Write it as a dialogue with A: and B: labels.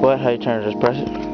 A: What? how you turn it, just press it.